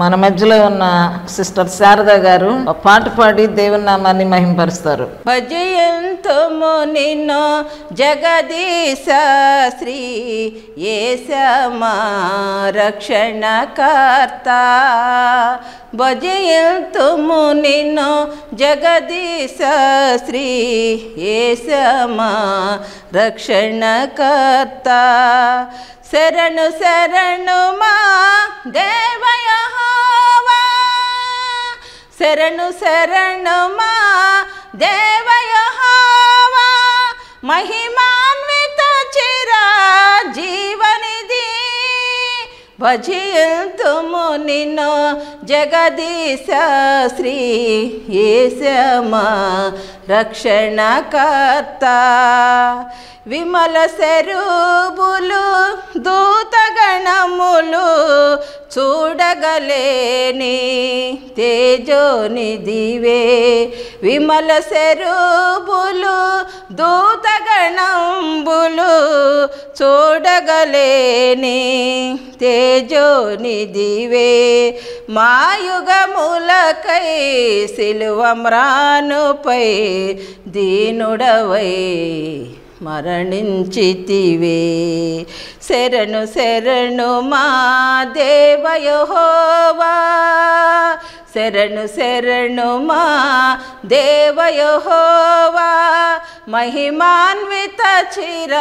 మన మధ్యలో ఉన్న సిస్టర్ శారద గారు పాట పాడి దేవుని నామాన్ని మహింపరుస్తారు. భజయంతుము నిన్ను జగదీశ శ్రీ ఏసమా రక్షణకర్త. భజయంతుము నిన్ను జగదీశ శ్రీ ఏసమా రక్షణకర్త. శరణు శరణు మా దేవయహోవా శరణు శరణు మా దేవయహోవా మహిమాన్విత చిరా జీవనిధి భజయంతుము నిన్ను జగదీశ శ్రీ ఏసమా రక్షణకర్త. విమల స్వరూపులు దూతగణములు చూడగలేని తేజోనిదివే విమల శరూబులు దూతగణంబులు చూడగలేని తేజోనిదివే మాయుగములకై సిలువమ్రానుపై దీనుడవై మరణించితివే. శరణు శరణు మా దేవయహోవా శరణు శరణు మా దేవయోహోవా మహిమాన్విత చిర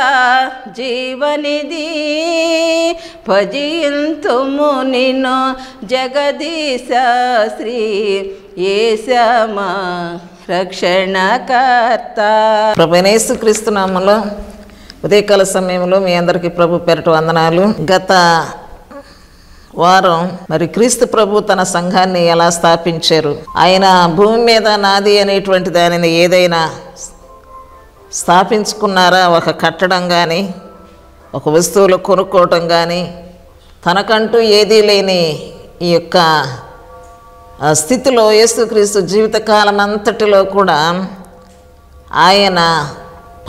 జీవనిధి భజింతుము నిన్ను జగదీశ శ్రీ ఏసమా రక్షణకర్త. ప్రభనేసు క్రీస్తు నామంలో ఉదయకాల సమయంలో మీ అందరికీ ప్రభు పెరటి వందనాలు. గత వారం. మరి క్రీస్తు ప్రభు తన సంఘాన్ని ఎలా స్థాపించారు? ఆయన భూమి మీద నాది అనేటువంటి దానిని ఏదైనా స్థాపించుకున్నారా? ఒక కట్టడం కానీ ఒక వస్తువులు కొనుక్కోవటం కానీ తనకంటూ ఏదీ లేని ఈ యొక్క స్థితిలో యేసుక్రీస్తు జీవితకాలం అంతటిలో కూడా ఆయన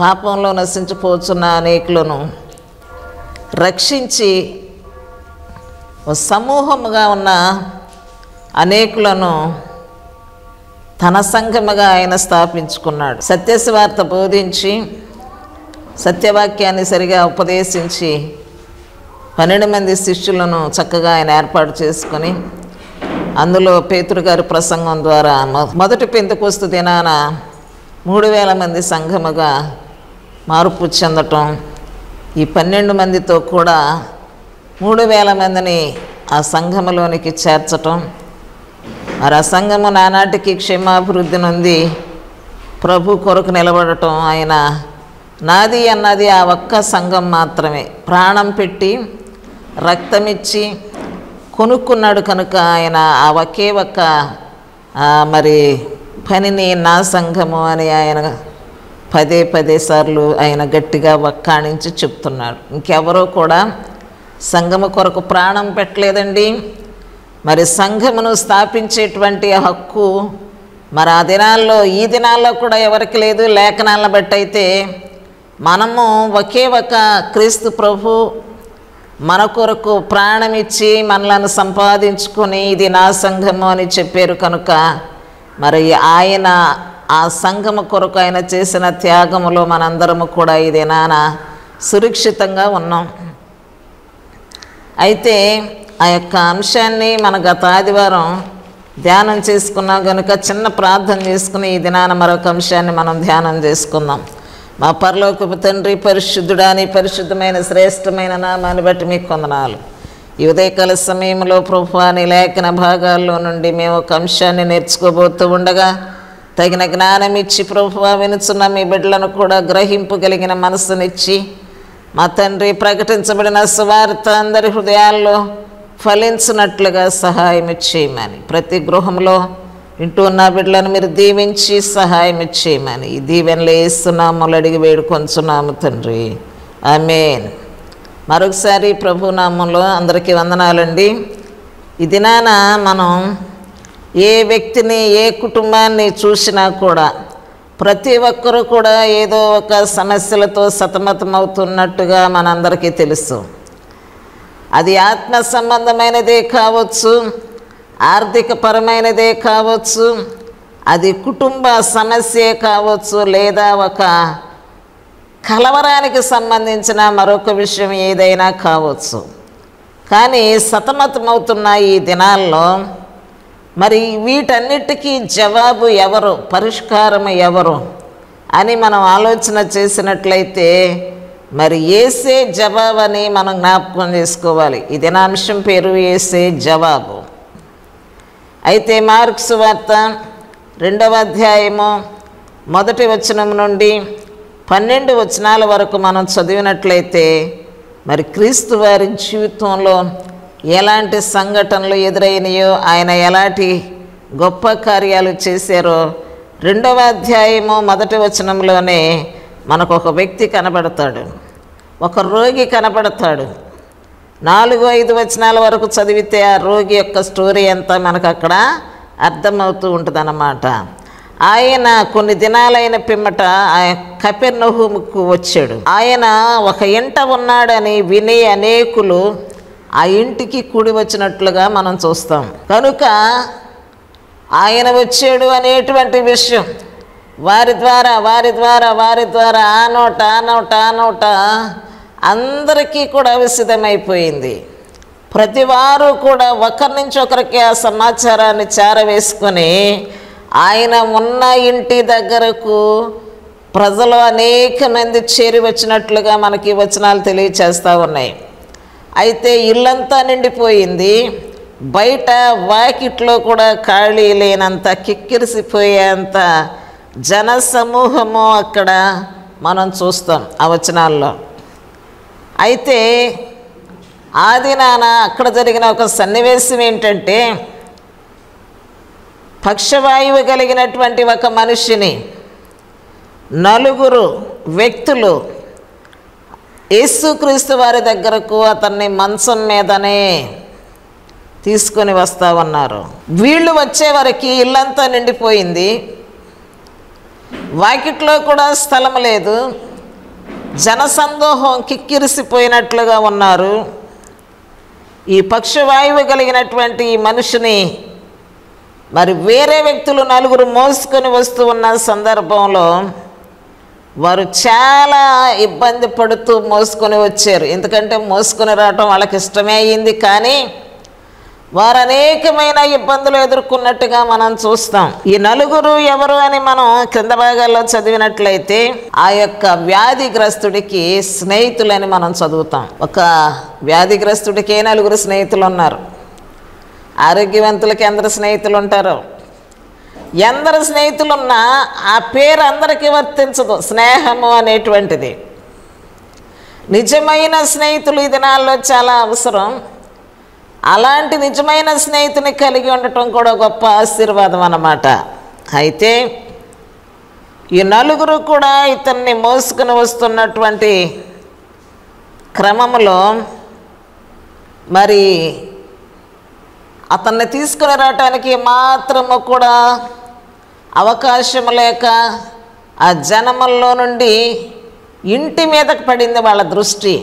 పాపంలో నశించిపోతున్న అనేకులను రక్షించి సమూహముగా ఉన్న అనేకులను తన సంఘముగా ఆయన స్థాపించుకున్నాడు. సత్యశివార్త బోధించి సత్యవాక్యాన్ని సరిగా ఉపదేశించి పన్నెండు మంది శిష్యులను చక్కగా ఆయన ఏర్పాటు చేసుకొని అందులో పేతురు గారి ప్రసంగం ద్వారా మొ- మొదటి పెంతకొస్తు దినాన మూడు వేల మంది సంఘముగా మార్పు చెందటం ఈ పన్నెండు మందితో కూడా మూడు వేల మందిని ఆ సంఘములోనికి చేర్చటం. మరి ఆ సంఘము నానాటికి క్షేమాభివృద్ధి నుండి ప్రభు కొరకు నిలబడటం ఆయన నాది అన్నది ఆ ఒక్క సంఘం మాత్రమే. ప్రాణం పెట్టి రక్తమిచ్చి కొనుక్కున్నాడు కనుక ఆయన ఆ ఒకే ఒక్క మరి పనిని నా సంఘము అని ఆయన పదే పదే సార్లు ఆయన గట్టిగా వక్కాణించి చెప్తున్నాడు. ఇంకెవరో కూడా సంఘము కొరకు ప్రాణం పెట్టలేదండి. మరి సంఘమును స్థాపించేటువంటి హక్కు మరి ఆ దినాల్లో ఈ దినాల్లో కూడా ఎవరికి లేదు. లేఖనాలను బట్టి అయితే మనము ఒకే ఒక క్రీస్తు ప్రభు మన కొరకు ప్రాణమిచ్చి మనలను సంపాదించుకొని ఇది నా సంఘము అని చెప్పారు కనుక మరి ఆయన ఆ సంఘము కొరకు ఆయన చేసిన త్యాగములో మనందరము కూడా ఈ దినాన సురక్షితంగా ఉన్నాం. అయితే ఆ యొక్క అంశాన్ని మన గత ఆదివారం ధ్యానం చేసుకున్నాం కనుక చిన్న ప్రార్థన చేసుకుని ఈ దినాన మరొక అంశాన్ని మనం ధ్యానం చేసుకుందాం. మా పరలోకపు తండ్రి పరిశుద్ధుడా నీ పరిశుద్ధమైన శ్రేష్టమైన నామాన్ని బట్టి మీకు కొందనాలు ఈ ఉదయకాల సమయంలో ప్రభువాని లేఖన భాగాల్లో నుండి మేము ఒక అంశాన్ని నేర్చుకోబోతూ ఉండగా తగిన జ్ఞానం ఇచ్చి ప్రభువా వినుచున్న మీ బిడ్డలను కూడా గ్రహింపగలిగిన మనసునిచ్చి మా తండ్రి ప్రకటించబడిన సువార్త అందరి హృదయాల్లో ఫలించినట్లుగా సహాయం చేయమని. ప్రతి గృహంలో ఇంటూ ఉన్న బిడ్డలను మీరు దీవించి సహాయం చేయమని. ఈ దీవెనలు వేస్తున్నాము అడిగి వేడుకొంచున్నాము తండ్రి. ఆమెన్. మరొకసారి ప్రభు నామంలో అందరికీ వందనాలండి. ఈ దినాన మనం ఏ వ్యక్తిని ఏ కుటుంబాన్ని చూసినా కూడా ప్రతి ఒక్కరూ కూడా ఏదో ఒక సమస్యలతో సతమతమవుతున్నట్టుగా మనందరికీ తెలుసు. అది ఆత్మ సంబంధమైనదే కావచ్చు ఆర్థిక పరమైనదే కావచ్చు అది కుటుంబ సమస్యే కావచ్చు లేదా ఒక కలవరానికి సంబంధించిన మరొక విషయం ఏదైనా కావచ్చు. కానీ సతమతమవుతున్న ఈ దినాల్లో మరి వీటన్నిటికీ జవాబు ఎవరు? పరిష్కారం ఎవరు? అని మనం ఆలోచన చేసినట్లయితే మరి ఏసే జవాబు అని మనం జ్ఞాపకం చేసుకోవాలి. ఈ దినాంశం పేరు ఏసే జవాబు. అయితే మార్క్స్ వార్త రెండవ అధ్యాయము మొదటి వచనం నుండి పన్నెండు వచనాల వరకు మనం చదివినట్లయితే మరి క్రీస్తు వారి జీవితంలో ఎలాంటి సంఘటనలు ఎదురైనాయో ఆయన ఎలాంటి గొప్ప కార్యాలు చేశారో రెండవ అధ్యాయము మొదటి వచనంలోనే మనకు ఒక వ్యక్తి కనబడతాడు. ఒక రోగి కనబడతాడు. నాలుగు ఐదు వచనాల వరకు చదివితే ఆ రోగి యొక్క స్టోరీ అంతా మనకు అక్కడ అర్థమవుతూ ఉంటుందన్నమాట. ఆయన కొన్ని దినాలైన పిమ్మట కపెర్నహూముకు వచ్చాడు. ఆయన ఒక ఇంట ఉన్నాడని విని అనేకులు ఆ ఇంటికి కూడి వచ్చినట్లుగా మనం చూస్తాం. కనుక ఆయన వచ్చాడు అనేటువంటి విషయం. వారి ద్వారా వారి ద్వారా వారి ద్వారా ఆ నోట ఆ నోట ఆ నోట అందరికీ కూడా విసిదమైపోయింది ప్రతి వారు కూడా ఒకరి నుంచి ఒకరికి ఆ సమాచారాన్ని చేరవేసుకొని ఆయన ఉన్న ఇంటి దగ్గరకు ప్రజలు అనేక మంది చేరి వచ్చినట్లుగా మనకి వచనాలు తెలియచేస్తూ ఉన్నాయి. అయితే ఇల్లంతా నిండిపోయింది. బయట వాకిట్లో కూడా ఖాళీ లేనంత కిక్కిరిసిపోయేంత జన సమూహము అక్కడ మనం చూస్తాం ఆ వచనాల్లో. అయితే ఆదినాన అక్కడ జరిగిన ఒక సన్నివేశం ఏంటంటే పక్షవాయువు కలిగినటువంటి ఒక మనిషిని నలుగురు వ్యక్తులు యేసుక్రీస్తు వారి దగ్గరకు అతన్ని మంచం మీదనే తీసుకొని వస్తా ఉన్నారు వీళ్ళు వచ్చే వరకు ఇల్లంతా నిండిపోయింది. వాకిట్లో కూడా స్థలం లేదు. జనసందోహం కిక్కిరిసిపోయినట్లుగా ఉన్నారు. ఈ పక్షవాయువు కలిగినటువంటి ఈ మనిషిని మరి వేరే వ్యక్తులు నలుగురు మోసుకొని వస్తూ ఉన్న సందర్భంలో వారు చాలా ఇబ్బంది పడుతూ మోసుకొని వచ్చారు. ఎందుకంటే మోసుకొని రావటం వాళ్ళకి ఇష్టమే అయింది కానీ వారు అనేకమైన ఇబ్బందులు ఎదుర్కొన్నట్టుగా మనం చూస్తాం. ఈ నలుగురు ఎవరు అని మనం క్రింద భాగాల్లో చదివినట్లయితే ఆ యొక్క వ్యాధిగ్రస్తుడికి స్నేహితులని మనం చదువుతాం. ఒక వ్యాధిగ్రస్తుడికే నలుగురు స్నేహితులు ఉన్నారు. ఆరోగ్యవంతులకి ఎందరు స్నేహితులు ఉంటారు. ఎందరు స్నేహితులున్నా ఆ పేరు అందరికీ వర్తించదు. స్నేహము అనేటువంటిది. నిజమైన స్నేహితులు ఈ దినాల్లో చాలా అవసరం. అలాంటి నిజమైన స్నేహితుని కలిగి ఉండటం కూడా గొప్ప ఆశీర్వాదం అన్నమాట. అయితే ఈ నలుగురు కూడా ఇతన్ని మోసుకుని వస్తున్నటువంటి క్రమంలో మరి అతన్ని తీసుకుని రావటానికి మాత్రము కూడా అవకాశం లేక ఆ జనముల్లో నుండి ఇంటి మీదకి పడింది వాళ్ళ దృష్టి.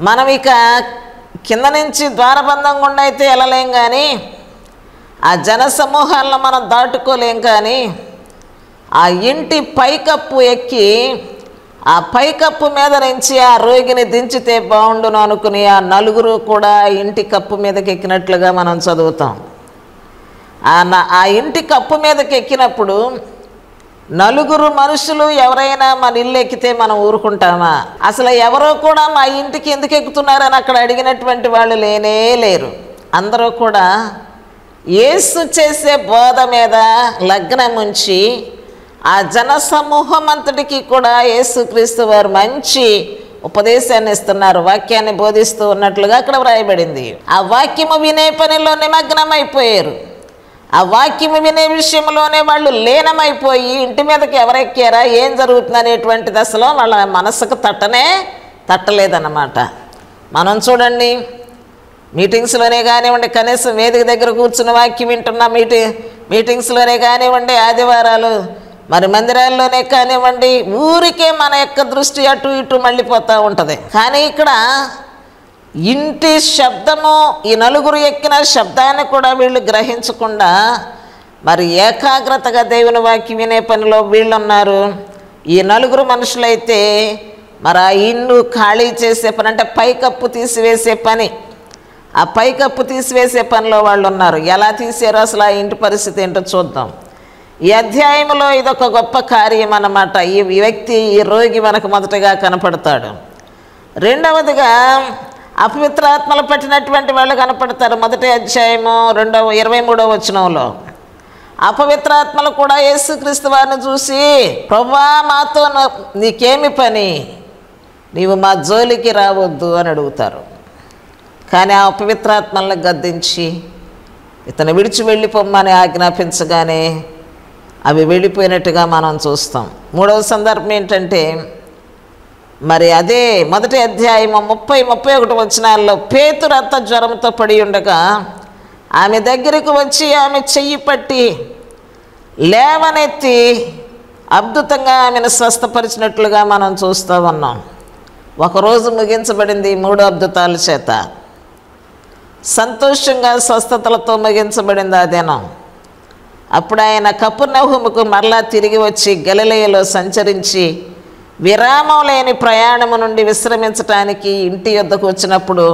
మనం ఇక కింద నుంచి ద్వారబంధం గుండా అయితే వెళ్ళలేం కానీ ఆ జన సమూహాలను మనం దాటుకోలేం కానీ ఆ ఇంటి పైకప్పు ఎక్కి ఆ పైకప్పు మీద నుంచి ఆ రోగిని దించితే బాగుండును అనుకుని ఆ నలుగురు కూడా ఇంటి కప్పు మీదకి ఎక్కినట్లుగా మనం చదువుతాం. ఆ ఆ ఇంటి కప్పు మీదకి ఎక్కినప్పుడు నలుగురు మనుషులు ఎవరైనా మన ఇల్లు ఎక్కితే మనం ఊరుకుంటామా? అసలు ఎవరో కూడా మా ఇంటికి ఎందుకు ఎక్కుతున్నారని అక్కడ అడిగినటువంటి వాళ్ళు లేనే లేరు. అందరూ కూడా ఏసు చేసే బోధ మీద లగ్నం ఉంచి ఆ జన సమూహం అంతటికి కూడా యేసుక్రీస్తు వారు మంచి ఉపదేశాన్ని ఇస్తున్నారు వాక్యాన్ని బోధిస్తూ ఉన్నట్లుగా అక్కడ వ్రాయబడింది. ఆ వాక్యము వినే పనిలో నిమగ్నమైపోయారు ఆ వాక్యము వినే విషయంలోనే వాళ్ళు లీనమైపోయి ఇంటి మీదకి ఎవరెక్కారా? ఏం జరుగుతుంది అనేటువంటి దశలో వాళ్ళ మనసుకు తట్టనే తట్టలేదన్నమాట. మనం చూడండి మీటింగ్స్లోనే కానివ్వండి కనీసం వేదిక దగ్గర కూర్చున్న వాక్యం వింటున్న మీటి మీటింగ్స్లోనే కానివ్వండి ఆదివారాలు మరి మందిరాల్లోనే కానివ్వండి ఊరికే మన యొక్క దృష్టి అటు ఇటు మళ్ళీపోతూ ఉంటుంది. కానీ ఇక్కడ ఇంటి శబ్దము ఈ నలుగురు ఎక్కిన శబ్దాన్ని కూడా వీళ్ళు గ్రహించకుండా మరి ఏకాగ్రతగా దేవుని వాక్య వినే పనిలో వీళ్ళు ఉన్నారు ఈ నలుగురు మనుషులైతే మరి ఆ ఇల్లు ఖాళీ చేసే పని అంటే పైకప్పు తీసివేసే పని. ఆ పైకప్పు తీసివేసే పనిలో వాళ్ళు ఉన్నారు ఎలా తీసారో అసలు ఆ ఇంటి పరిస్థితి ఏంటో చూద్దాం. ఈ అధ్యాయంలో ఇదొక గొప్ప కార్యం అన్నమాట. ఈ వ్యక్తి ఈ రోగి మనకు మొదటగా కనపడతాడు. రెండవదిగా అపవిత్రాత్మలు పట్టినటువంటి వాళ్ళు కనపడతారు. మొదటి అధ్యాయము రెండవ ఇరవై మూడవ వచనంలో. అపవిత్రాత్మలు కూడా యేసుక్రీస్తు వారిని చూసి ప్రభా మాతో నా- నీకేమి పని? నీవు మా జోలికి రావద్దు అని అడుగుతారు. కానీ ఆ అపవిత్రాత్మలను గద్దించి ఇతను విడిచి వెళ్ళిపోమ్మని ఆజ్ఞాపించగానే అవి వెళ్ళిపోయినట్టుగా మనం చూస్తాం. మూడవ సందర్భం ఏంటంటే మరి అదే మొదటి అధ్యాయము ముప్పై ముప్పై ఒకటి వచనాల్లో పేతురత్త జ్వరంతో పడి ఉండగా ఆమె దగ్గరికి వచ్చి ఆమె చెయ్యి పట్టి లేవనెత్తి అద్భుతంగా ఆమెను స్వస్థపరిచినట్లుగా మనం చూస్తూ ఉన్నాం. ఒకరోజు ముగించబడింది ఈ మూడు అద్భుతాల చేత. సంతోషంగా స్వస్థతలతో ముగించబడింది ఆ దినం. అప్పుడు ఆయన కపుర్నహుముకు మరలా తిరిగి వచ్చి గలిలయలో సంచరించి విరామం లేని ప్రయాణము నుండి విశ్రమించటానికి ఇంటి యొద్దకు వచ్చినప్పుడు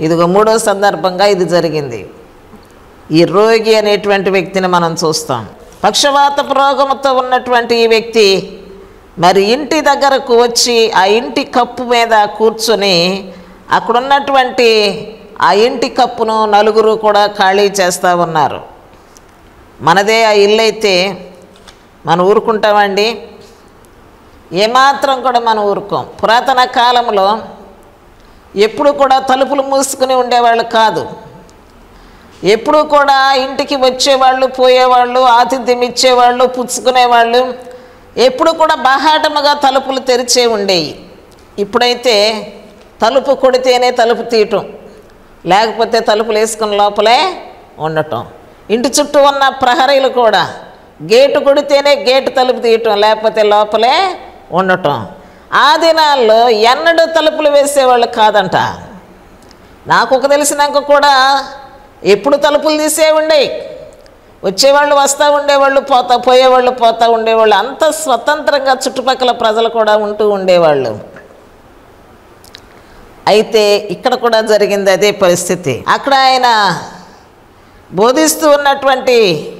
ఇదిగో మూడో సందర్భంగా ఇది జరిగింది. ఈ రోగి అనేటువంటి వ్యక్తిని మనం చూస్తాం. పక్షవాతపు రోగముతో ఉన్నటువంటి ఈ వ్యక్తి మరి ఇంటి దగ్గరకు వచ్చి ఆ ఇంటి కప్పు మీద కూర్చొని అక్కడున్నటువంటి ఆ ఇంటి కప్పును నలుగురు కూడా ఖాళీ చేస్తూ ఉన్నారు. మనదే ఆ ఇల్లు అయితే మనం ఊరుకుంటామండి. ఏమాత్రం కూడా మనం ఊరుకోం. పురాతన కాలంలో ఎప్పుడు కూడా తలుపులు మూసుకుని ఉండేవాళ్ళు కాదు. ఎప్పుడు కూడా ఇంటికి వచ్చేవాళ్ళు పోయేవాళ్ళు ఆతిథ్యం ఇచ్చేవాళ్ళు పుచ్చుకునేవాళ్ళు ఎప్పుడు కూడా బాహాటముగా తలుపులు తెరిచే ఉండేవి ఇప్పుడైతే తలుపు కొడితేనే తలుపు తీయటం లేకపోతే తలుపులు వేసుకుని లోపలే ఉండటం. ఇంటి చుట్టూ ఉన్న ప్రహరీలు కూడా గేటు కొడితేనే గేటు తలుపు తీయటం లేకపోతే లోపలే ఉండటం. ఆ దినాల్లో ఎన్నడూ తలుపులు వేసేవాళ్ళు కాదంట. నాకు ఒక తెలిసినాక కూడా ఎప్పుడు తలుపులు తీసే ఉండే. వచ్చేవాళ్ళు వస్తూ ఉండేవాళ్ళు పోతా పోయేవాళ్ళు పోతూ ఉండేవాళ్ళు. అంత స్వతంత్రంగా చుట్టుపక్కల ప్రజలు కూడా ఉంటూ ఉండేవాళ్ళు. అయితే ఇక్కడ కూడా జరిగింది అదే పరిస్థితి. అక్కడ ఆయన బోధిస్తూ ఉన్నటువంటి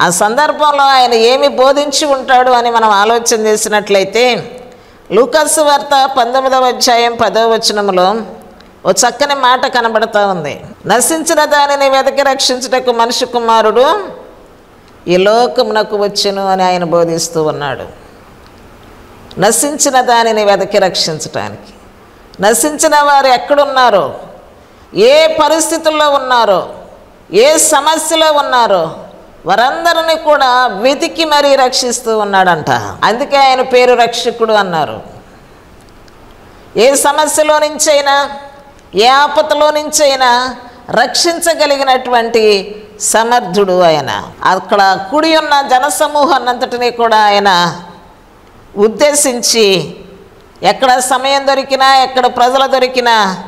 ఆ సందర్భంలో ఆయన ఏమి బోధించి ఉంటాడు అని మనం ఆలోచన చేసినట్లయితే లూకస్ వార్త పంతొమ్మిదవ అధ్యాయం పదవ వచనములో ఓ చక్కని మాట కనబడతా ఉంది. నశించిన దానిని వెతకి రక్షించుటకు మనిషి కుమారుడు ఈ లోకమునకు వచ్చును అని ఆయన బోధిస్తూ ఉన్నాడు. నశించిన దానిని వెతకి రక్షించటానికి. నశించిన వారు ఎక్కడున్నారో? ఏ పరిస్థితుల్లో ఉన్నారో? ఏ సమస్యలో ఉన్నారో? వారందరిని కూడా వెతికి మరీ రక్షిస్తూ ఉన్నాడంట. అందుకే ఆయన పేరు రక్షకుడు అన్నారు. ఏ సమస్యలో నుంచైనా ఏ ఆపతలో నుంచైనా రక్షించగలిగినటువంటి సమర్థుడు ఆయన. అక్కడ కుడి ఉన్న జనసమూహాన్నంతటినీ కూడా ఆయన ఉద్దేశించి ఎక్కడ సమయం దొరికినా ఎక్కడ ప్రజలు దొరికినా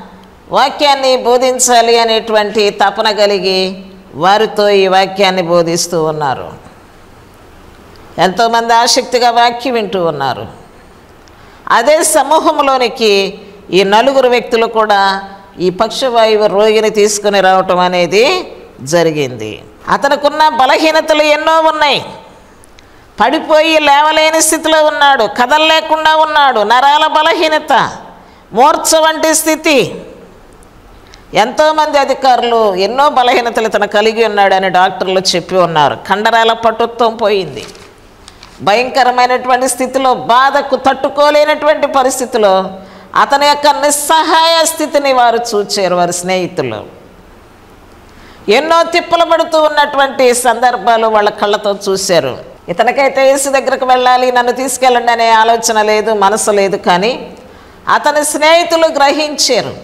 వాక్యాన్ని బోధించాలి అనేటువంటి తపన కలిగి వారితో ఈ వాక్యాన్ని బోధిస్తూ ఉన్నారు. ఎంతోమంది ఆసక్తిగా వాక్యం వింటూ ఉన్నారు. అదే సమూహంలోనికి ఈ నలుగురు వ్యక్తులు కూడా ఈ పక్షవాయువు రోగిని తీసుకుని రావటం అనేది జరిగింది. అతనుకున్న బలహీనతలు ఎన్నో ఉన్నాయి. పడిపోయి లేవలేని స్థితిలో ఉన్నాడు. కదలలేకుండా ఉన్నాడు. నరాల బలహీనత మూర్ఛ వంటి స్థితి. ఎంతోమంది అధికారులు ఎన్నో బలహీనతలు ఇతను కలిగి ఉన్నాడని డాక్టర్లు చెప్పి ఉన్నారు. కండరాల పటుత్వం పోయింది. భయంకరమైనటువంటి స్థితిలో బాధకు తట్టుకోలేనటువంటి పరిస్థితిలో అతని యొక్క నిస్సహాయ స్థితిని వారు చూచారు వారి స్నేహితులు. ఎన్నో తిప్పలు పడుతూ ఉన్నటువంటి సందర్భాలు వాళ్ళ కళ్ళతో చూశారు. ఇతనికైతే యేసు దగ్గరకు వెళ్ళాలి నన్ను తీసుకెళ్ళండి అనే ఆలోచన లేదు మనసు లేదు కానీ అతని స్నేహితులు గ్రహించారు.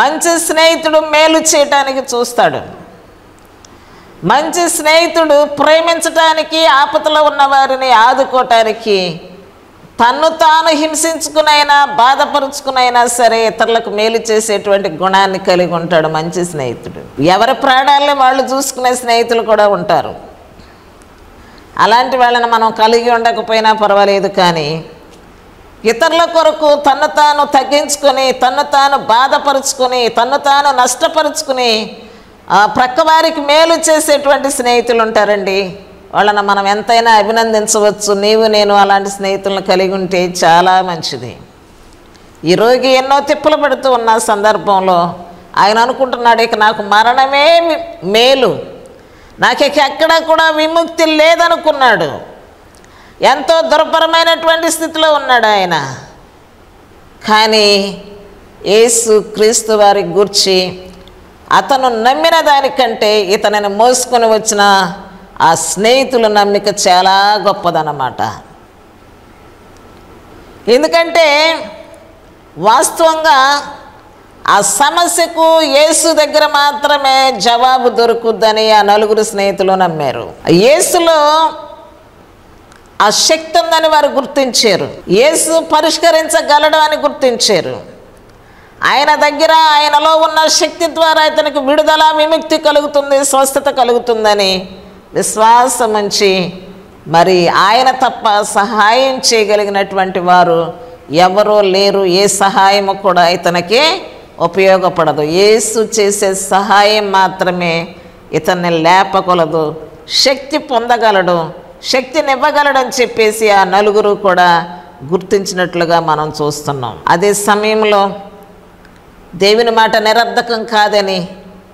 మంచి స్నేహితుడు మేలు చేయటానికి చూస్తాడు. మంచి స్నేహితుడు ప్రేమించటానికి ఆపతలో ఉన్న వారిని ఆదుకోవటానికి తన్ను తాను హింసించుకునైనా బాధపరుచుకునైనా సరే ఇతరులకు మేలు చేసేటువంటి గుణాన్ని కలిగి ఉంటాడు మంచి స్నేహితుడు. ఎవరి ప్రాణాలని వాళ్ళు చూసుకునే స్నేహితులు కూడా ఉంటారు. అలాంటి వాళ్ళని మనం కలిగి ఉండకపోయినా పర్వాలేదు కానీ ఇతరుల కొరకు తన్ను తాను తగ్గించుకొని తన్ను తాను బాధపరుచుకొని తన్ను తాను నష్టపరుచుకుని ప్రక్కవారికి మేలు చేసేటువంటి స్నేహితులు ఉంటారండి వాళ్ళని మనం ఎంతైనా అభినందించవచ్చు. నీవు నేను అలాంటి స్నేహితులను కలిగి ఉంటే చాలా మంచిది. ఈ రోగి ఎన్నో తిప్పలు పడుతూ ఉన్న సందర్భంలో ఆయన అనుకుంటున్నాడు ఇక నాకు మరణమే మేలు. నాకు ఇక ఎక్కడా కూడా విముక్తి లేదనుకున్నాడు. ఎంతో దుర్భరమైనటువంటి స్థితిలో ఉన్నాడు ఆయన. కానీ యేసు క్రీస్తు వారి గూర్చి అతను నమ్మిన దానికంటే ఇతనిని మోసుకొని వచ్చిన ఆ స్నేహితుల నమ్మిక చాలా గొప్పదన్నమాట. ఎందుకంటే వాస్తవంగా ఆ సమస్యకు యేసు దగ్గర మాత్రమే జవాబు దొరుకుద్దని ఆ నలుగురు స్నేహితులు నమ్మారు. యేసులో ఆ శక్తి ఉందని వారు గుర్తించారు. యేసు పరిష్కరించగలడు అని గుర్తించారు. ఆయన దగ్గర ఆయనలో ఉన్న శక్తి ద్వారా ఇతనికి విడుదల విముక్తి కలుగుతుంది స్వస్థత కలుగుతుందని విశ్వాసం ఉంచి మరి ఆయన తప్ప సహాయం చేయగలిగినటువంటి వారు ఎవరో లేరు ఏ సహాయము కూడా ఇతనికి ఉపయోగపడదు. యేసు చేసే సహాయం మాత్రమే ఇతన్ని లేపగలదు శక్తి పొందగలడు శక్తినివ్వగలడని చెప్పేసి ఆ నలుగురు కూడా గుర్తించినట్లుగా మనం చూస్తున్నాం. అదే సమయంలో దేవుని మాట నిరర్ధకం కాదని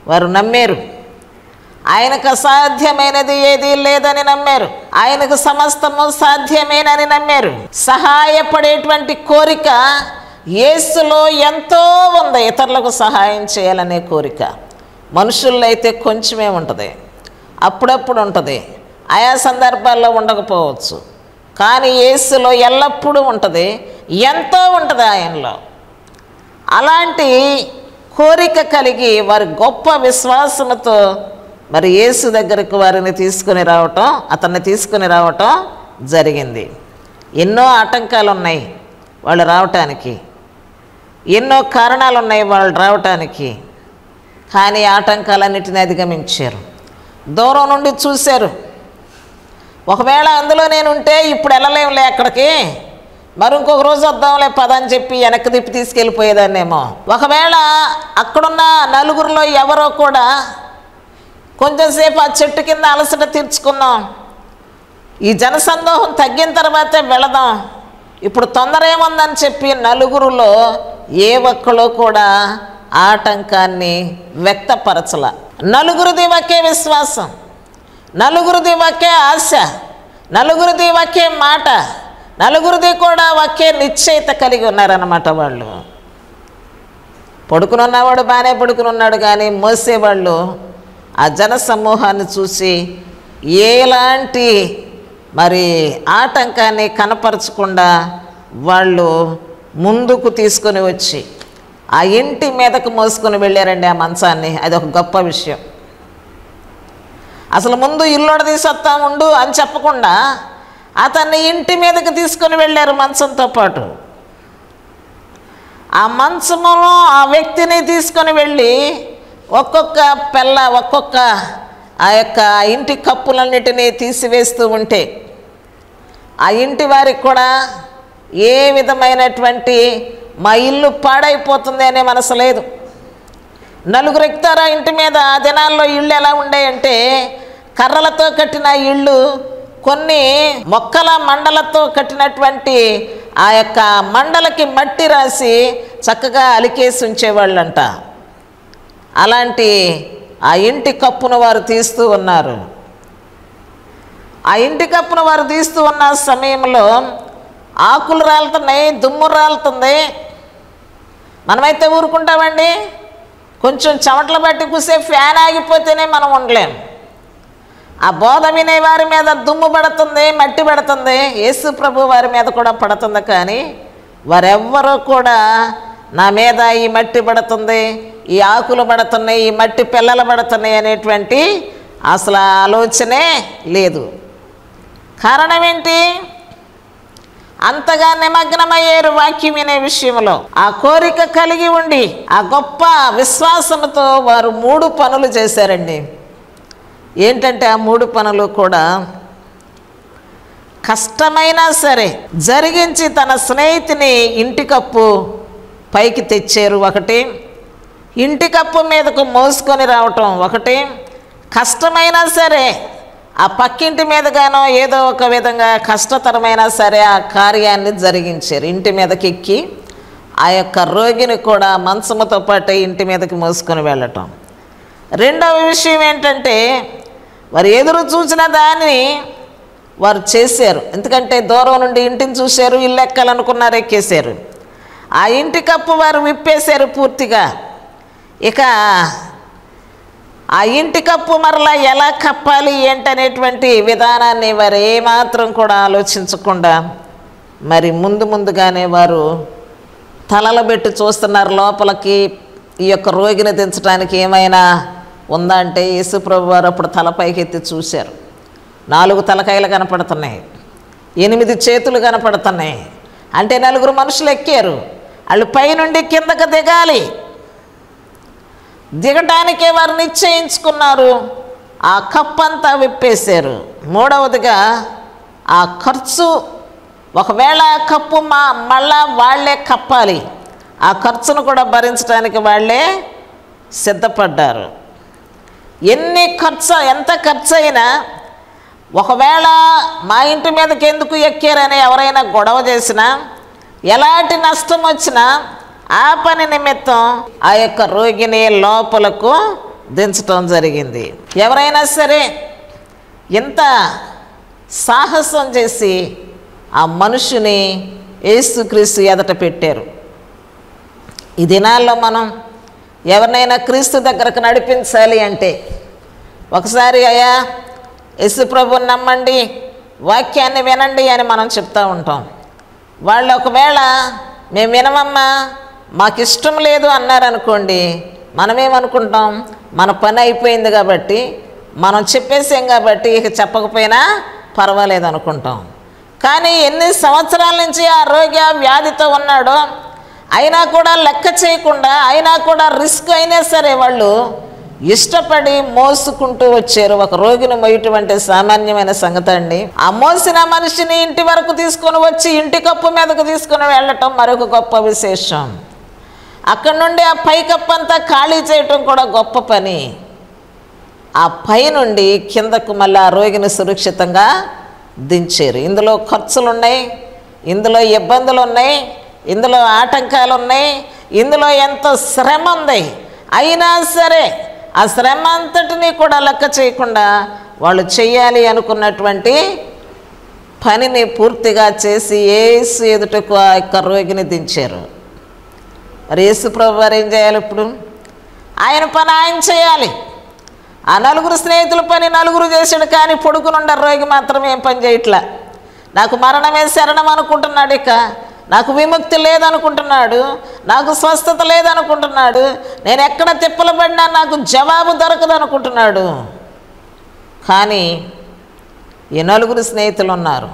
వారు నమ్మారు. ఆయనకు అసాధ్యమైనది ఏదీ లేదని నమ్మారు. ఆయనకు సమస్తము సాధ్యమేనని నమ్మారు. సహాయపడేటువంటి కోరిక యేసులో ఎంతో ఉంది. ఇతరులకు సహాయం చేయాలనే కోరిక. మనుషుల్లో అయితే కొంచెమే ఉంటుంది. అప్పుడప్పుడు ఉంటుంది. ఆయా సందర్భాల్లో ఉండకపోవచ్చు. కానీ యేసులో ఎల్లప్పుడూ ఉంటుంది. ఎంతో ఉంటుంది ఆయనలో. అలాంటి కోరిక కలిగి వారి గొప్ప విశ్వాసంతో మరి యేసు దగ్గరకు వారిని తీసుకుని రావటం అతన్ని తీసుకుని రావటం జరిగింది. ఎన్నో ఆటంకాలు ఉన్నాయి వాళ్ళు రావటానికి. ఎన్నో కారణాలు ఉన్నాయి వాళ్ళు రావటానికి. కానీ ఆటంకాలన్నిటిని అధిగమించారు. దూరం నుండి చూశారు. ఒకవేళ అందులో నేను ఉంటే ఇప్పుడు వెళ్ళలేములే అక్కడికి. మరి ఇంకొక రోజు వద్దాంలే పద అని చెప్పి వెనక్కి తిప్పి తీసుకెళ్ళిపోయేదాన్నేమో. ఒకవేళ అక్కడున్న నలుగురిలో ఎవరో కూడా కొంచెంసేపు ఆ చెట్టు కింద అలసట తీర్చుకున్నాం ఈ జనసందోహం తగ్గిన తర్వాతే వెళదాం. ఇప్పుడు తొందర ఏముందని చెప్పి నలుగురులో ఏ ఒక్కలో కూడా ఆటంకాన్ని వ్యక్తపరచల. నలుగురిది ఒకే విశ్వాసం. నలుగురిది ఒకే ఆశ నలుగురిది ఒకే మాట నలుగురిది కూడా ఒకే నిశ్చయిత కలిగి ఉన్నారన్నమాట వాళ్ళు. పడుకుని ఉన్నవాడు బాగానే పడుకుని ఉన్నాడు కానీ మోసేవాళ్ళు ఆ జన సమూహాన్ని చూసి ఎలాంటి మరి ఆటంకాన్ని కనపరచకుండా వాళ్ళు ముందుకు తీసుకొని వచ్చి ఆ ఇంటి మీదకు మోసుకొని వెళ్ళారండి ఆ మంచాన్ని. అది ఒక గొప్ప విషయం. అసలు ముందు ఇల్లుడ తీసొస్తా ఉండు అని చెప్పకుండా అతన్ని ఇంటి మీదకి తీసుకొని వెళ్ళారు మంచంతో పాటు. ఆ మంచములో ఆ వ్యక్తిని తీసుకొని వెళ్ళి ఒక్కొక్క పిల్ల ఒక్కొక్క ఆ యొక్క ఇంటి కప్పులన్నిటినీ తీసివేస్తూ ఉంటే ఆ ఇంటి వారికి కూడా ఏ విధమైనటువంటి మా ఇల్లు పాడైపోతుంది అనే మనసు లేదు. నలుగురు ఎక్కుతారా ఇంటి మీద? ఆ దినాల్లో ఇళ్ళు ఎలా ఉండేయంటే కర్రలతో కట్టిన ఇళ్ళు కొన్ని మొక్కల మండలతో కట్టినటువంటి ఆ యొక్క మండలకి మట్టి రాసి చక్కగా అలికేసి ఉంచేవాళ్ళంట. అలాంటి ఆ ఇంటి కప్పును వారు తీస్తూ ఉన్నారు. ఆ ఇంటి కప్పును వారు తీస్తూ ఉన్న సమయంలో ఆకులు రాలుతున్నాయి దుమ్ము రాలుతుంది. మనమైతే ఊరుకుంటామండి? కొంచెం చెమటలు బట్టి కూసే ఫ్యాన్ ఆగిపోతేనే మనం ఉండలేం. ఆ బోధ వినే వారి మీద దుమ్ము పడుతుంది మట్టి పడుతుంది యేసు ప్రభు వారి మీద కూడా పడుతుంది కానీ వారెవ్వరూ కూడా నా మీద ఈ మట్టి పడుతుంది ఈ ఆకులు పడుతున్నాయి ఈ మట్టి పిల్లలు పడుతున్నాయి అనేటువంటి అసలు ఆలోచనే లేదు. కారణం ఏంటి? అంతగా నిమగ్నమయ్యారు వాక్యం వినే విషయంలో. ఆ కోరిక కలిగి ఉండి ఆ గొప్ప విశ్వాసంతో వారు మూడు పనులు చేశారండి. ఏంటంటే ఆ మూడు పనులు కూడా కష్టమైనా సరే జరిగించి తన స్నేహితుని ఇంటి కప్పు పైకి తెచ్చారు ఒకటి. ఇంటి కప్పు మీదకు మోసుకొని రావటం ఒకటి. కష్టమైనా సరే ఆ పక్కింటి మీదగానో ఏదో ఒక విధంగా కష్టతరమైన సరే ఆ కార్యాన్ని జరిగించారు. ఇంటి మీదకి ఎక్కి ఆ యొక్క రోగిని కూడా మంచముతో పాటు ఇంటి మీదకి మోసుకొని వెళ్ళటం. రెండవ విషయం ఏంటంటే వారు ఎదురు చూసిన దాన్ని వారు చేశారు. ఎందుకంటే దూరం నుండి ఇంటిని చూశారు ఇల్లు ఎక్కాలనుకున్నారు ఎక్కేశారు. ఆ ఇంటి కప్పు వారు విప్పేశారు పూర్తిగా. ఇక ఆ ఇంటి కప్పు మరలా ఎలా కప్పాలి ఏంటనేటువంటి విధానాన్ని వారు ఏమాత్రం కూడా ఆలోచించకుండా మరి ముందు ముందుగానే వారు తలలు పెట్టి చూస్తున్నారు లోపలికి ఈ యొక్క రోగిని దించడానికి ఏమైనా ఉందా అంటే యేసుప్రభు వారు అప్పుడు తలపైకి ఎత్తి చూశారు. నాలుగు తలకాయలు కనపడుతున్నాయి. ఎనిమిది చేతులు కనపడుతున్నాయి. అంటే నలుగురు మనుషులు ఎక్కారు. వాళ్ళు పైనుండి కిందకు దిగాలి. దిగటానికే వారు నిశ్చయించుకున్నారు. ఆ కప్ అంతా విప్పేశారు. మూడవదిగా ఆ ఖర్చు ఒకవేళ ఆ కప్పు మా మళ్ళా వాళ్ళే కప్పాలి. ఆ ఖర్చును కూడా భరించడానికి వాళ్ళే సిద్ధపడ్డారు. ఎన్ని ఖర్చు ఎంత ఖర్చు అయినా ఒకవేళ మా ఇంటి మీదకి ఎందుకు ఎక్కారని ఎవరైనా గొడవ చేసినా ఎలాంటి నష్టం వచ్చినా ఆ పని నిమిత్తం ఆ యొక్క రోగిని లోపలకు దించటం జరిగింది. ఎవరైనా సరే ఇంత సాహసం చేసి ఆ మనుషుని ఏసుక్రీస్తు ఎదట పెట్టారు. ఈ దినాల్లో మనం ఎవరినైనా క్రీస్తు దగ్గరకు నడిపించాలి అంటే ఒకసారి అయ్యా యేసు ప్రభుని నమ్మండి వాక్యాన్ని వినండి అని మనం చెప్తూ ఉంటాం. వాళ్ళు ఒకవేళ మేము వినమమ్మా మాకు ఇష్టం లేదు అన్నారనుకోండి మనమేమనుకుంటాం? మన పని అయిపోయింది కాబట్టి మనం చెప్పేసాం కాబట్టి ఇక చెప్పకపోయినా పర్వాలేదు అనుకుంటాం కానీ ఎన్ని సంవత్సరాల నుంచి ఆ రోగి ఆ వ్యాధితో ఉన్నాడో అయినా కూడా లెక్క చేయకుండా అయినా కూడా రిస్క్ అయినా సరే వాళ్ళు ఇష్టపడి మోసుకుంటూ వచ్చారు. ఒక రోగిని మోయటువంటి సామాన్యమైన సంగతి అండి ఆ మోసిన మనిషిని ఇంటి వరకు తీసుకొని వచ్చి ఇంటి కప్పు మీదకు తీసుకొని వెళ్ళటం మరొక గొప్ప విశేషం. అక్కడ నుండి ఆ పైకప్పంతా అంతా ఖాళీ చేయటం కూడా గొప్ప పని. ఆ పై నుండి కిందకు మళ్ళీ ఆ రోగిని సురక్షితంగా దించారు. ఇందులో ఖర్చులు ఉన్నాయి ఇందులో ఇబ్బందులు ఉన్నాయి ఇందులో ఆటంకాలు ఉన్నాయి ఇందులో ఎంతో శ్రమ ఉంది. అయినా సరే ఆ శ్రమ అంతటినీ కూడా లెక్క చేయకుండా వాళ్ళు చేయాలి అనుకున్నటువంటి పనిని పూర్తిగా చేసి ఏసు ఎదుటకు ఆ యొక్క రోగిని దించారు. మరి యేసు వారు ఏం చేయాలి ఇప్పుడు? ఆయన పని ఆయన చేయాలి. ఆ నలుగురు స్నేహితుల పని నలుగురు చేశాడు కానీ పొడుకునుండ రోగి మాత్రం ఏం పని చేయట్లా? నాకు మరణమే శరణం అనుకుంటున్నాడు ఇక? నాకు విముక్తి లేదనుకుంటున్నాడు. నాకు స్వస్థత లేదనుకుంటున్నాడు. నేను ఎక్కడ తిప్పలు పడినా నాకు జవాబు దొరకదు అనుకుంటున్నాడు కానీ ఈ నలుగురు స్నేహితులు ఉన్నారు.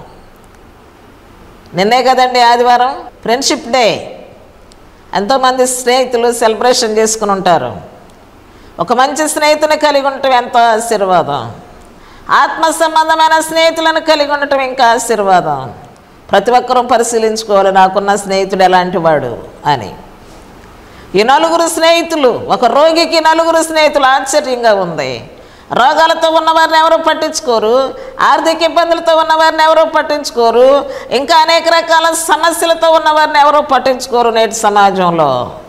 నిన్నే కదండి ఆదివారం? Friendship day. ఎంతోమంది స్నేహితులు సెలబ్రేషన్ చేసుకుని ఉంటారు. ఒక మంచి స్నేహితుని కలిగి ఉండటం ఎంతో ఆశీర్వాదం. ఆత్మ సంబంధమైన స్నేహితులను కలిగి ఉండటం ఇంకా ఆశీర్వాదం. ప్రతి ఒక్కరూ పరిశీలించుకోవాలి నాకున్న స్నేహితుడు ఎలాంటి వాడు అని. ఈ నలుగురు స్నేహితులు ఒక రోగికి నలుగురు స్నేహితులు ఆశ్చర్యంగా ఉంది. రోగాలతో ఉన్నవారిని ఎవరూ పట్టించుకోరు ఆర్థిక ఇబ్బందులతో ఉన్నవారిని ఎవరూ పట్టించుకోరు ఇంకా అనేక రకాల సమస్యలతో ఉన్నవారిని ఎవరూ పట్టించుకోరు నేటి సమాజంలో.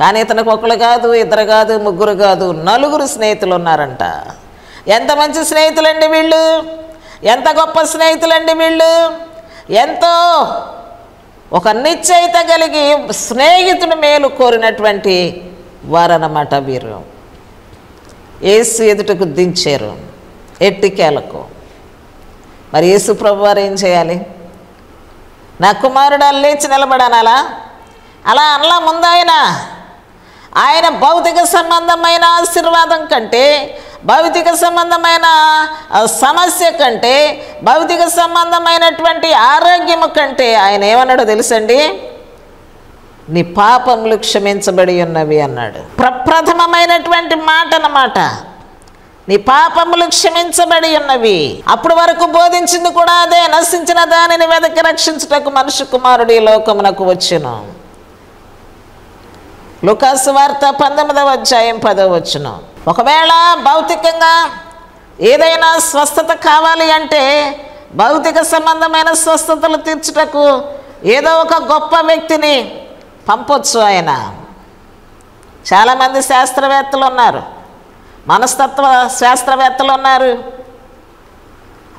కానీ ఇతనికి ఒకళ్ళు కాదు ఇద్దరు కాదు ముగ్గురు కాదు నలుగురు స్నేహితులు ఉన్నారంట. ఎంత మంచి స్నేహితులండి వీళ్ళు? ఎంత గొప్ప స్నేహితులండి వీళ్ళు? ఎంతో ఒక నిశ్చయిత కలిగి స్నేహితుని మేలు కోరినటువంటి వారన్నమాట వీరు. ఏసు ఎదుటకు దించారు. ఎట్టికేలకు మరి యేసు ప్రభు వారు ఏం చేయాలి? నా కుమారుడు లేచి నిలబడనాలా అలా? అనలా ముందాయన? ఆయన భౌతిక సంబంధమైన ఆశీర్వాదం కంటే భౌతిక సంబంధమైన సమస్య కంటే భౌతిక సంబంధమైనటువంటి ఆరోగ్యము కంటే ఆయన ఏమన్నాడో తెలుసండి? నీ పాపములు క్షమించబడి ఉన్నవి అన్నాడు. ప్రప్రథమమైనటువంటి మాట అన్నమాట. నీ పాపములు క్షమించబడి ఉన్నవి. అప్పుడు వరకు బోధించింది కూడా అదే నశించిన దానిని వెదకి రక్షించుటకు మనుషు కుమారుడు ఈ లోకమునకు వచ్చును. లుకాసు వార్త పంతొమ్మిదవ అధ్యాయం పదవ వచ్చును ఒకవేళ భౌతికంగా ఏదైనా స్వస్థత కావాలి అంటే భౌతిక సంబంధమైన స్వస్థతలు తీర్చుటకు ఏదో ఒక గొప్ప వ్యక్తిని పంపొచ్చు ఆయన. చాలామంది శాస్త్రవేత్తలు ఉన్నారు. మనస్తత్వ శాస్త్రవేత్తలు ఉన్నారు.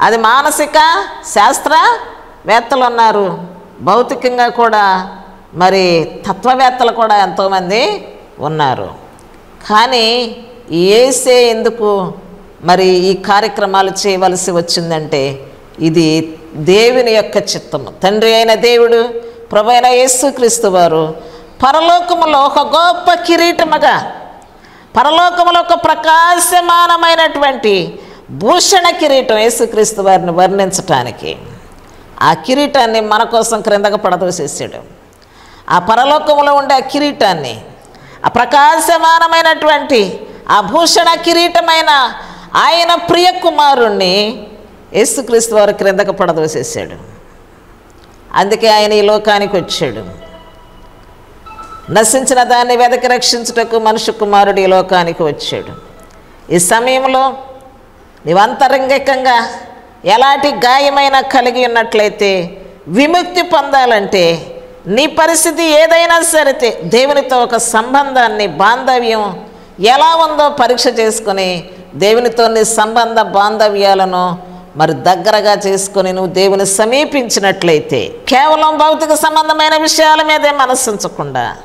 అది మానసిక శాస్త్రవేత్తలు ఉన్నారు. భౌతికంగా కూడా మరి తత్వవేత్తలు కూడా ఎంతోమంది ఉన్నారు. కానీ ఏసే ఎందుకు మరి ఈ కార్యక్రమాలు చేయవలసి వచ్చిందంటే ఇది దేవుని యొక్క చిత్తము. తండ్రి అయిన దేవుడు ప్రభైన యేసుక్రీస్తు వారు పరలోకములో ఒక గొప్ప కిరీటముగా పరలోకములో ఒక ప్రకాశమానమైనటువంటి భూషణ కిరీటం యేసుక్రీస్తు వారిని వర్ణించటానికి. ఆ కిరీటాన్ని మన కోసం క్రిందకు పడదోసేసాడు. ఆ పరలోకములో ఉండే ఆ కిరీటాన్ని ఆ ప్రకాశమానమైనటువంటి ఆ భూషణ కిరీటమైన ఆయన ప్రియ కుమారుణ్ణి యేసుక్రీస్తు వారు క్రిందకు పడదోసేసాడు. అందుకే ఆయన ఈ లోకానికి వచ్చాడు. నశించిన దాన్ని వెదకి రక్షించుటకు మనుషు కుమారుడు ఈ లోకానికి వచ్చాడు. ఈ సమయంలో నీవు అంతరంగికంగా ఎలాంటి గాయమైనా కలిగి ఉన్నట్లయితే విముక్తి పొందాలంటే నీ పరిస్థితి ఏదైనా సరే దేవునితో ఒక సంబంధాన్ని బాంధవ్యం ఎలా ఉందో పరీక్ష చేసుకొని దేవునితో నీ సంబంధ బాంధవ్యాలను మరి దగ్గరగా చేసుకొని నువ్వు దేవుని సమీపించినట్లయితే కేవలం భౌతిక సంబంధమైన విషయాల మీదే మనస్సుంచకుండా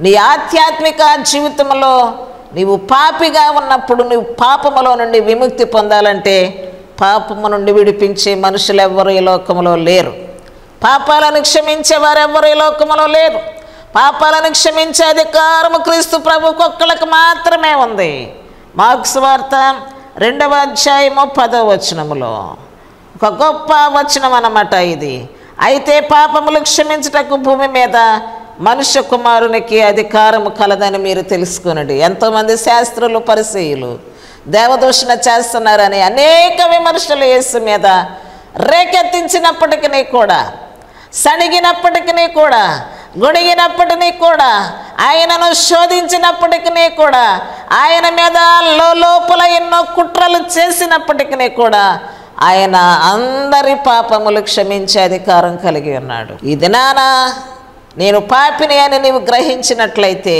నీ ఆధ్యాత్మిక జీవితంలో నీవు పాపిగా ఉన్నప్పుడు నువ్వు పాపములో నుండి విముక్తి పొందాలంటే పాపము నుండి విడిపించే మనుషులు ఎవ్వరు ఈ లోకంలో లేరు. పాపాలను క్షమించే వారెవ్వరు ఈ లోకంలో లేరు. పాపాలను క్షమించే అధికారము క్రీస్తు ప్రభుకొక్కలకు మాత్రమే ఉంది. మార్క్స్ వార్త రెండవ అధ్యాయము పదవ వచనములో. ఒక గొప్ప వచనం అన్నమాట ఇది. అయితే పాపములు క్షమించుటకు భూమి మీద మనుష్య కుమారునికి అధికారము కలదని మీరు తెలుసుకునండి. ఎంతోమంది శాస్త్రులు పరిచయులు దేవదూషణ చేస్తున్నారని అనేక విమర్శలు యేసు మీద రేకెత్తించినప్పటికీ కూడా సణిగినప్పటికీ కూడా గొడిగినప్పటికీ కూడా ఆయనను శోధించినప్పటికీ కూడా ఆయన మీద లోపల ఎన్నో కుట్రలు చేసినప్పటికీ కూడా ఆయన అందరి పాపములు క్షమించే అధికారం కలిగి ఉన్నాడు. ఈ దినాన నేను పాపిని అని నీవు గ్రహించినట్లయితే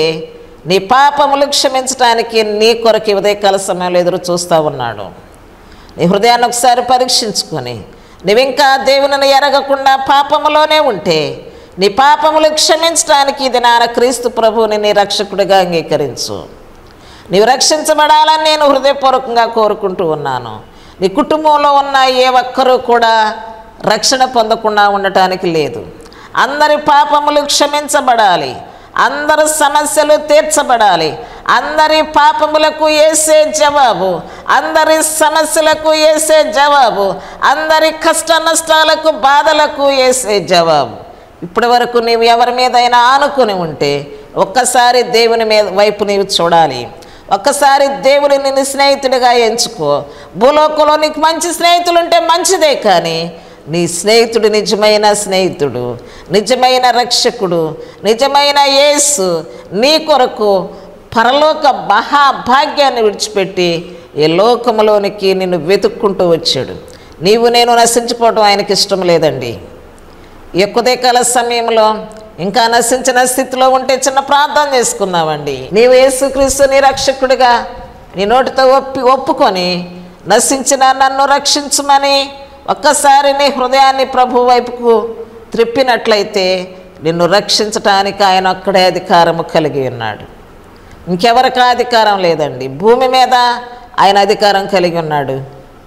నీ పాపములు క్షమించడానికి నీ కొరకు ఈ ఉదయకాల సమయంలో ఎదురు చూస్తూ ఉన్నాడు. నీ హృదయాన్ని ఒకసారి పరీక్షించుకొని నువ్వింకా దేవునిని ఎరగకుండా పాపములోనే ఉంటే నీ పాపములు క్షమించడానికి ఇది నాన్న క్రీస్తు ప్రభువుని నీ రక్షకుడిగా అంగీకరించు నీవు రక్షించబడాలని నేను హృదయపూర్వకంగా కోరుకుంటూ ఉన్నాను నీ కుటుంబంలో ఉన్న ఏ ఒక్కరూ కూడా రక్షణ పొందకుండా ఉండటానికి లేదు అందరి పాపములు క్షమించబడాలి అందరి సమస్యలు తీర్చబడాలి అందరి పాపములకు వేసే జవాబు అందరి సమస్యలకు వేసే జవాబు అందరి కష్ట నష్టాలకు బాధలకు వేసే జవాబు ఇప్పటి వరకు నీవు ఎవరి మీదైనా ఆనుకుని ఉంటే ఒక్కసారి దేవుని మీద వైపు నీవు చూడాలి. ఒక్కసారి దేవుని నిన్ను స్నేహితుడిగా ఎంచుకో. భూలోకంలో నీకు మంచి స్నేహితులు ఉంటే మంచిదే కానీ నీ స్నేహితుడు నిజమైన స్నేహితుడు నిజమైన రక్షకుడు నిజమైన యేసు నీ కొరకు పరలోక మహాభాగ్యాన్ని విడిచిపెట్టి ఈ లోకములోనికి నిన్ను వెతుక్కుంటూ వచ్చాడు. నీవు నేను నశించుకోవటం ఆయనకి ఇష్టం లేదండి. ఎక్కువదే కాల సమయంలో ఇంకా నశించిన స్థితిలో ఉంటే చిన్న ప్రార్థన చేసుకున్నావండి నీవు యేసుక్రీస్తు నీ రక్షకుడిగా నీ నోటితో ఒప్పి ఒప్పుకొని నశించిన నన్ను రక్షించమని ఒక్కసారి నీ హృదయాన్ని ప్రభు వైపుకు త్రిప్పినట్లయితే నిన్ను రక్షించటానికి ఆయన ఒక్కడే అధికారము కలిగి ఉన్నాడు. ఇంకెవరికి అధికారం లేదండి. భూమి మీద ఆయన అధికారం కలిగి ఉన్నాడు.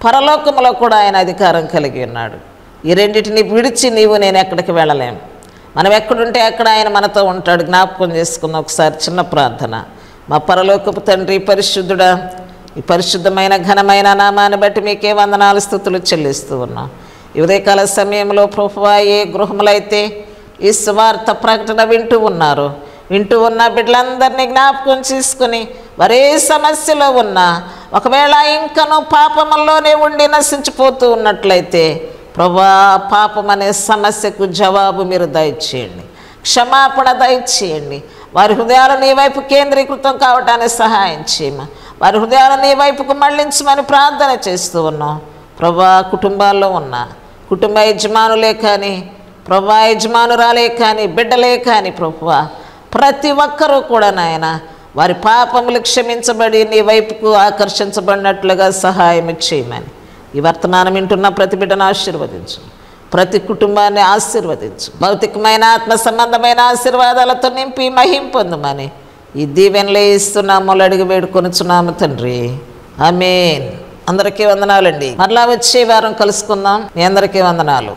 పరలోకంలో కూడా ఆయన అధికారం కలిగి ఉన్నాడు. ఈ రెండింటిని విడిచి నీవు నేను ఎక్కడికి వెళ్ళలేం. మనం ఎక్కడుంటే అక్కడ ఆయన మనతో ఉంటాడు. జ్ఞాపకం చేసుకున్న ఒకసారి చిన్న ప్రార్థన. మా పరలోకపు తండ్రి పరిశుద్ధుడా ఈ పరిశుద్ధమైన ఘనమైన నామాన్ని బట్టి మీకే వందనాలు స్థుతులు చెల్లిస్తూ ఉన్నాం. ఈ ఉదయకాల సమయంలో ప్రభువా ఏ గృహములైతే ఈ స్వార్థ ప్రకటన వింటూ ఉన్నారు వింటూ ఉన్న బిడ్డలందరినీ జ్ఞాపకం చేసుకుని వరే సమస్యలో ఉన్నా ఒకవేళ ఇంకనూ పాపముల్లోనే ఉండి నశించిపోతూ ఉన్నట్లయితే ప్రభా పాపం అనే సమస్యకు జవాబు మీరు దయచేయండి. క్షమాపణ దయచేయండి. వారి హృదయాలు నీ వైపు కేంద్రీకృతం కావటానికి సహాయం చేయమ? వారి హృదయాలు నీ వైపుకు మళ్ళించమని ప్రార్థన చేస్తూ ఉన్నాం. ప్రభా కుటుంబాల్లో ఉన్న. కుటుంబ యజమానులే కానీ ప్రభా యజమానురాలే కానీ బిడ్డలే కానీ ప్రభువా ప్రతి ఒక్కరూ కూడా నాయన వారి పాపములు క్షమించబడి నీ వైపుకు ఆకర్షించబడినట్లుగా సహాయం చేయమని. ఈ వర్తమానం వింటున్న ప్రతి బిడ్డను ఆశీర్వదించు. ప్రతి కుటుంబాన్ని ఆశీర్వదించు. భౌతికమైన ఆత్మ సంబంధమైన ఆశీర్వాదాలతో నింపి మహిం పొందుమని ఈ దీవెనలే ఇస్తున్నాము అడిగి వేడుకొనుచున్నాము తండ్రి. ఆమేన్. అందరికీ వందనాలండి. మరలా వచ్చే వారం కలుసుకుందాం. మీ అందరికీ వందనాలు.